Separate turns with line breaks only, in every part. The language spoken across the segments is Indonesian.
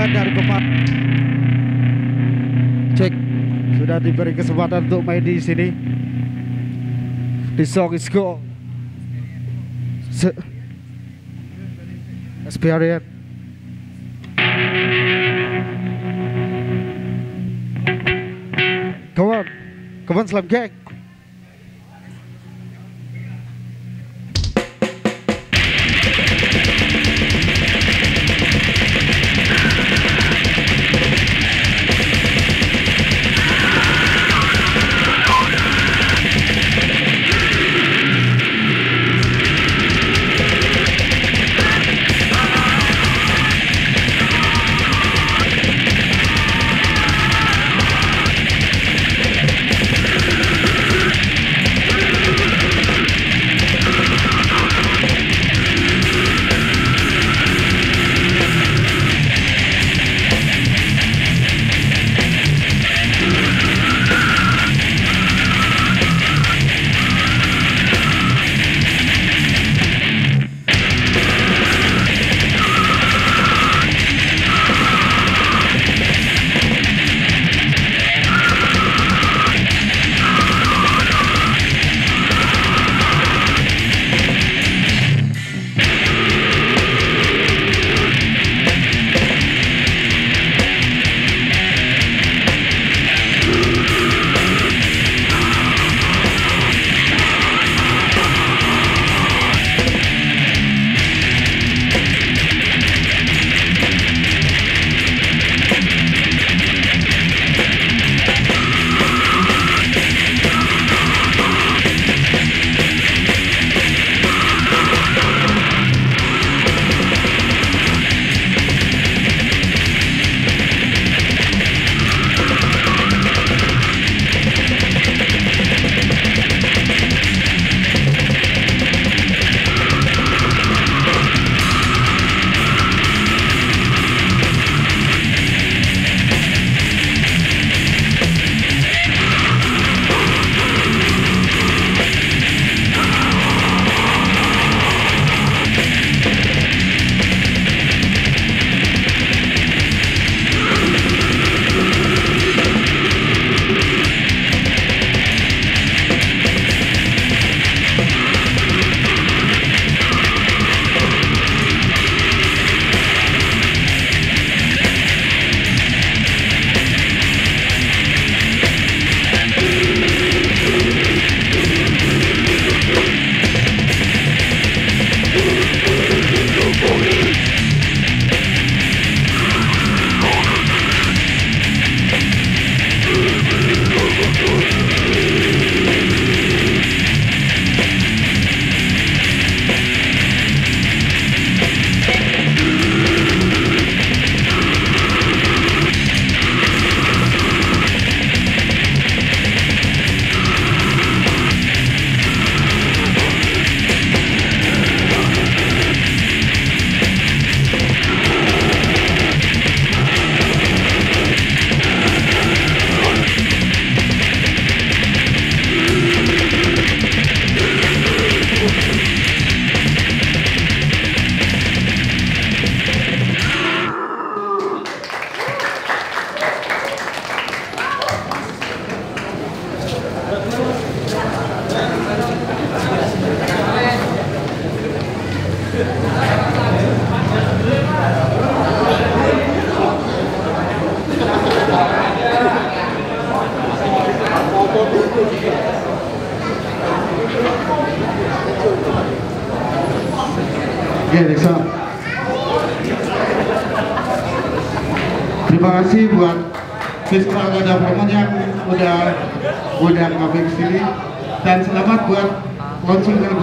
Human dari Kemar. Cek. Sudah diberi kesempatan untuk main di sini. Di song is go. Se Experience. Come on. Come on, Slam Gang.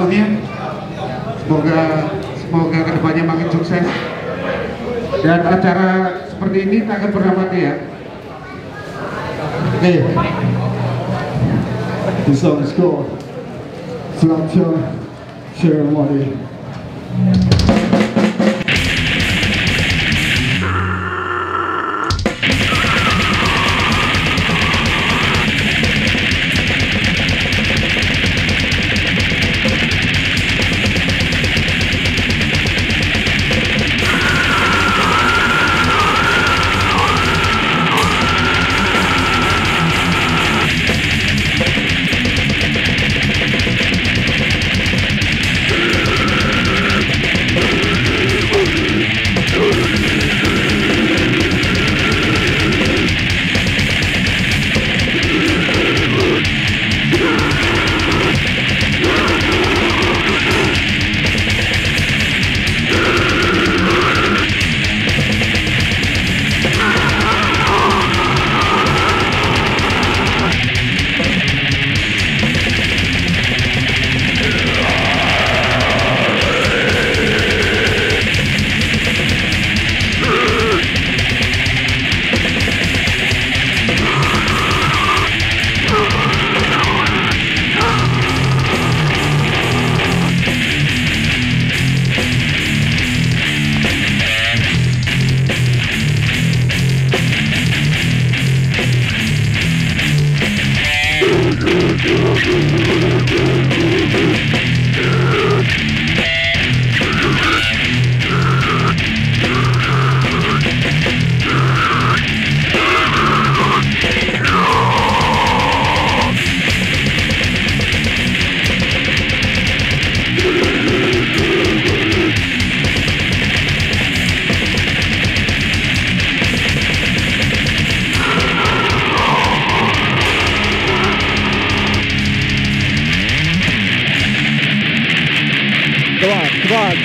Albumnya. Semoga semoga ke depannya makin sukses. Dan acara seperti ini tak akan pernah mati ya. Oke. The song is called Flapshot Ceremony.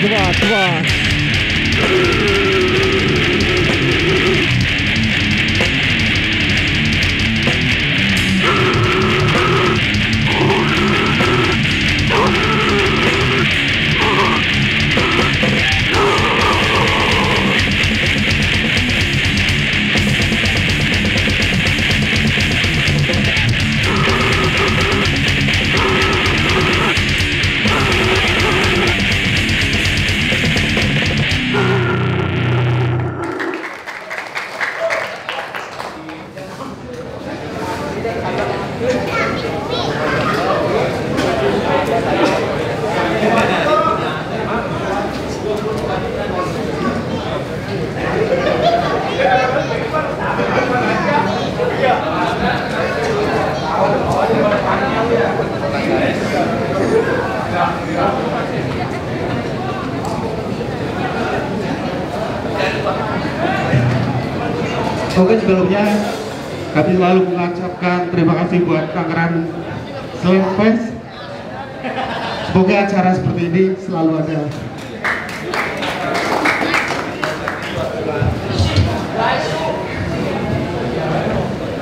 Kıvar, kıvar.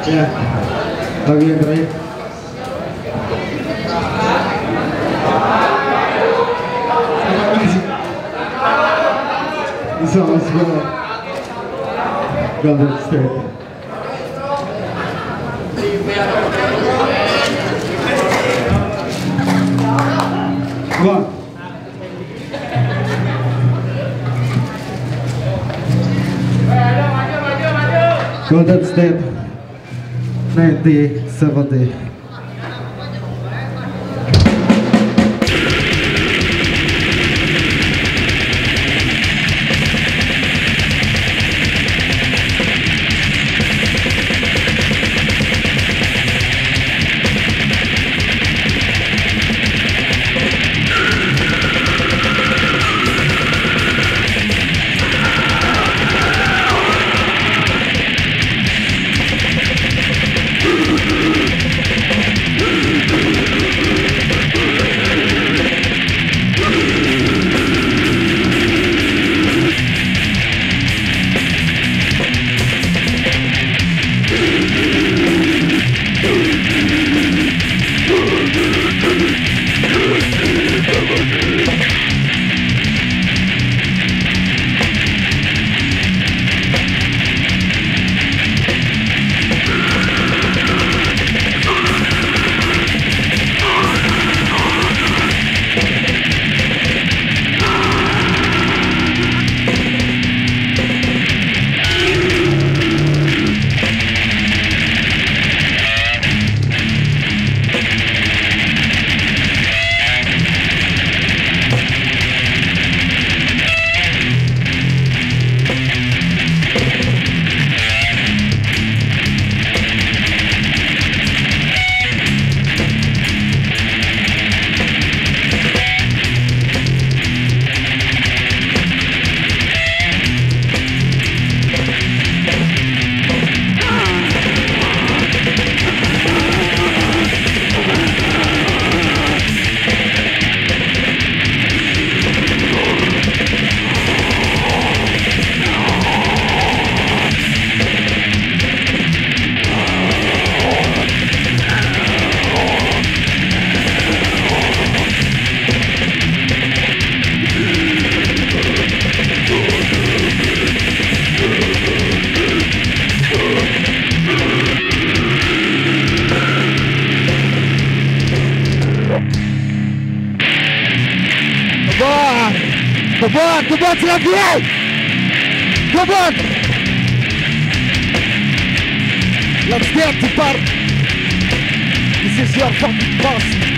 Yeah. Love you, buddy. So it's gonna go Golden State 1970. Kavon, Kavon to come on Let's get to battle. This is your fucking boss.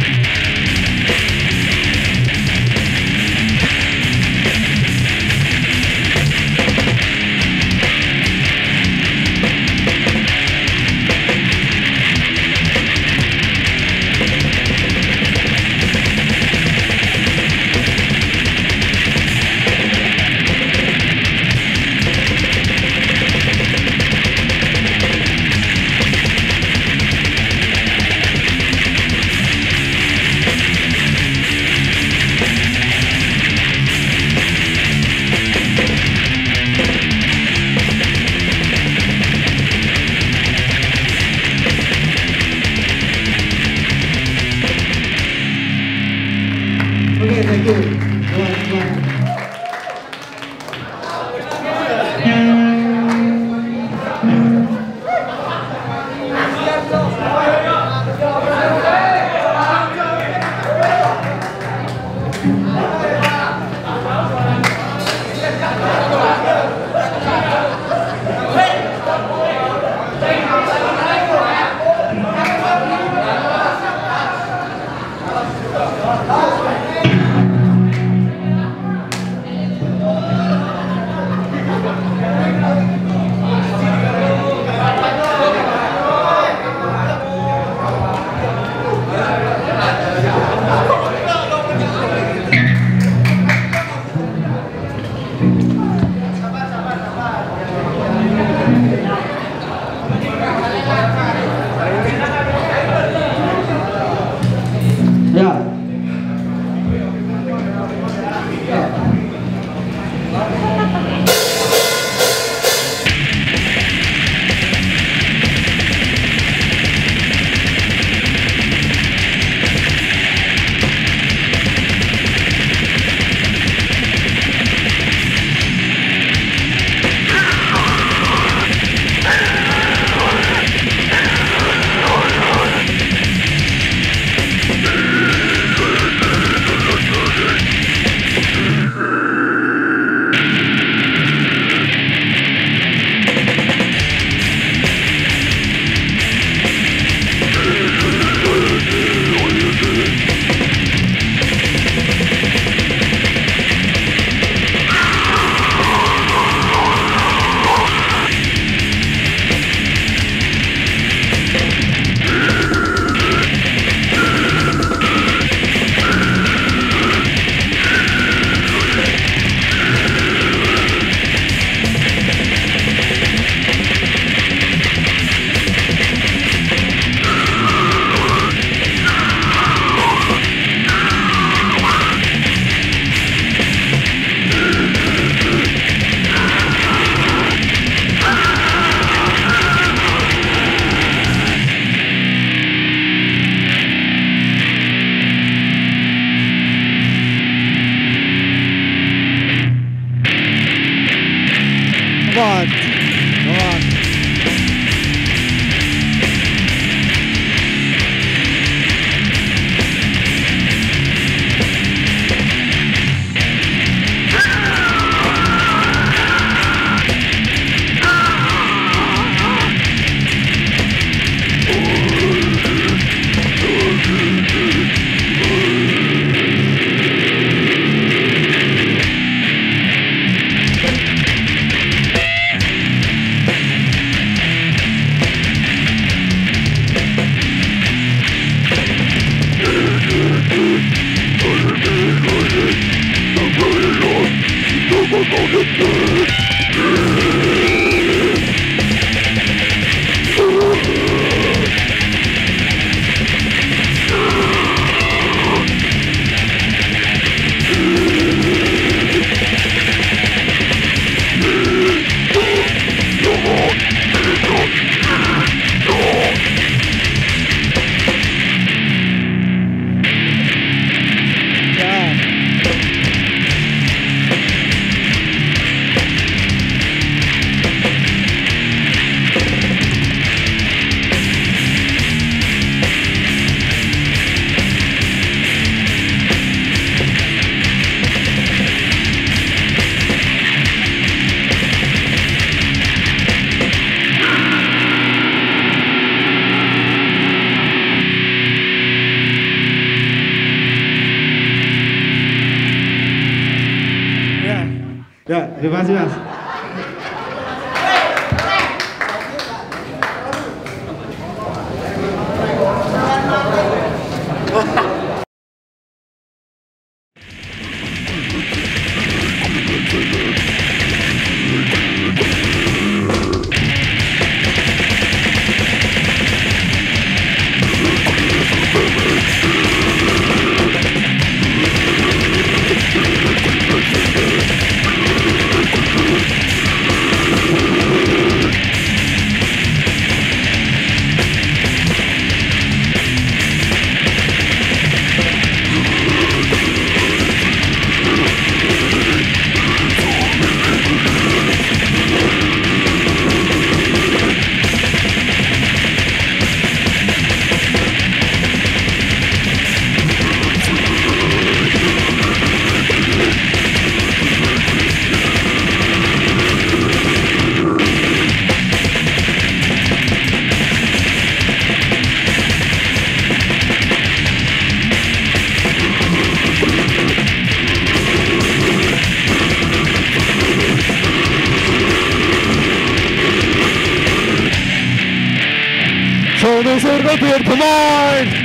Come on!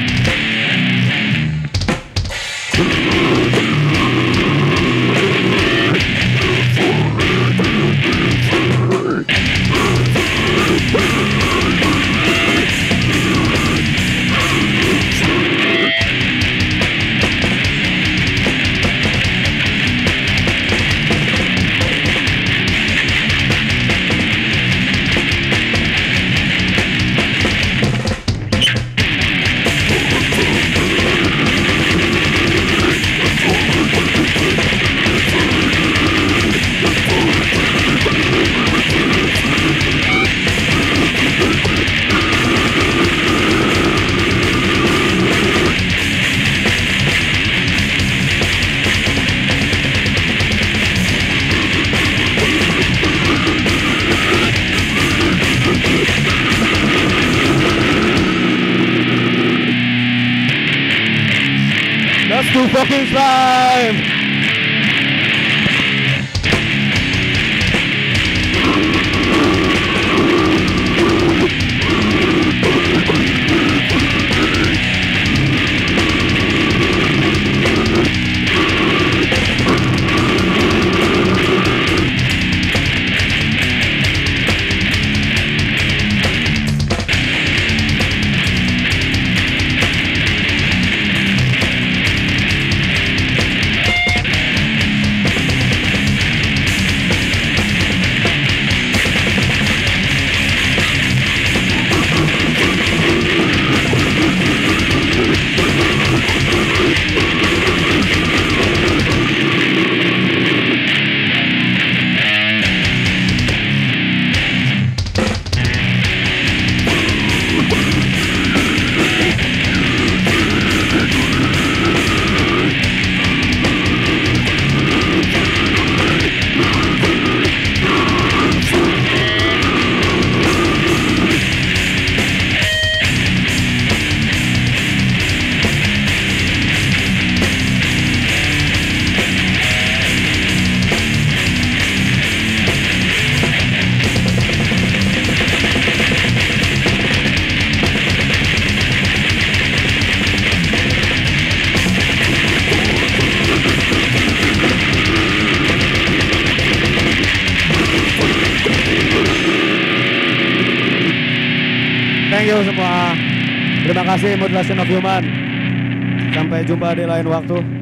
Fucking slime! Kasih Modulation of Human. Sampai jumpa di lain waktu.